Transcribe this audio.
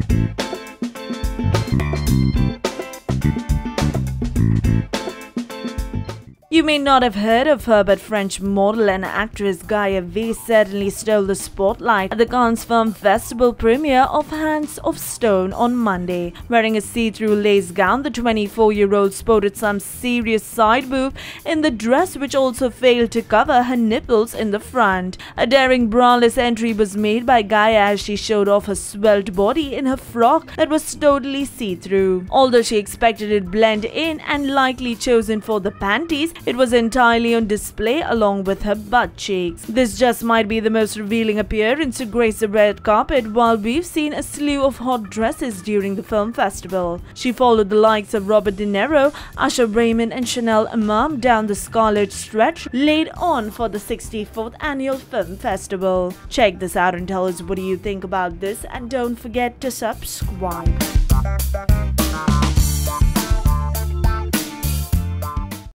Thank you. You may not have heard of her, but French model and actress Gaia Weiss certainly stole the spotlight at the Cannes Film Festival premiere of Hands of Stone on Monday. Wearing a see-through lace gown, the 24-year-old sported some serious side boob in the dress which also failed to cover her nipples in the front. A daring braless entry was made by Gaia as she showed off her swelled body in her frock that was totally see-through. Although she expected it blend in and likely chosen for the panties, it was entirely on display along with her butt cheeks. This just might be the most revealing appearance to grace the red carpet while we've seen a slew of hot dresses during the film festival. She followed the likes of Robert De Niro, Usher Raymond and Chanel Iman down the scarlet stretch laid on for the 64th annual film festival. Check this out and tell us what do you think about this and don't forget to subscribe.